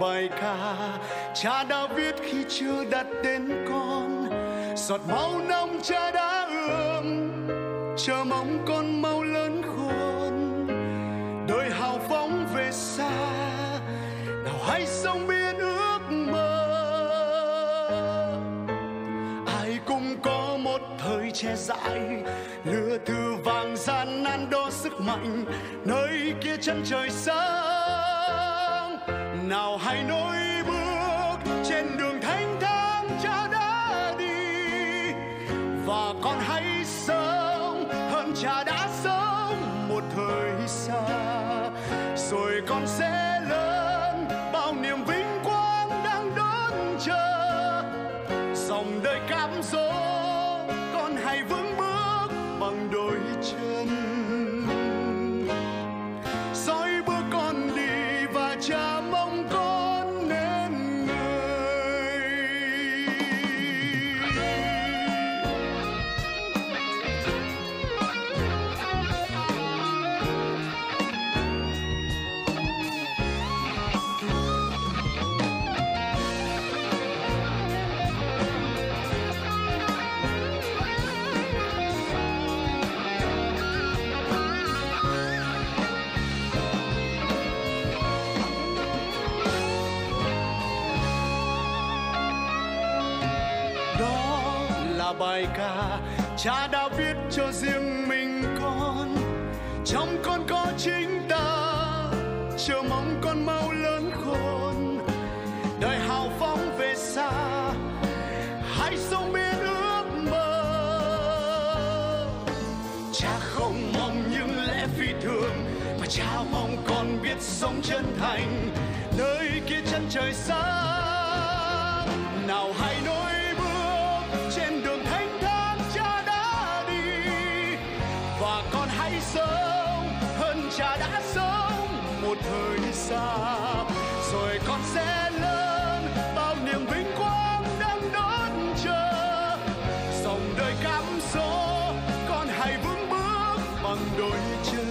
bài ca. Cha đã viết khi chưa đặt tên con, giọt máu nóng cha đã ươm. Chờ mong con mau lớn khôn đời hào phóng về xa. Nào hãy sống biết ước mơ. Ai cũng có một thời che dại, lửa từ vàng gian nan đo sức mạnh nơi kia chân trời sáng nào hãy nối bước trên đường thánh thang cha đã đi. Và con hãy sống hơn cha đã sống là bài ca, cha đã viết cho riêng mình con. Trong con có chính ta, chờ mong con mau lớn khôn. Đời hào phóng về xa, hãy sống biết ước mơ. Cha không mong những lẽ phi thường, mà cha mong con biết sống chân thành. Nơi kia chân trời xa sâu, hơn cha đã sống một thời xa. Rồi con sẽ lớn, bao niềm vinh quang đang đón chờ. Dòng đời cám dỗ con hãy vững bước bằng đôi chân.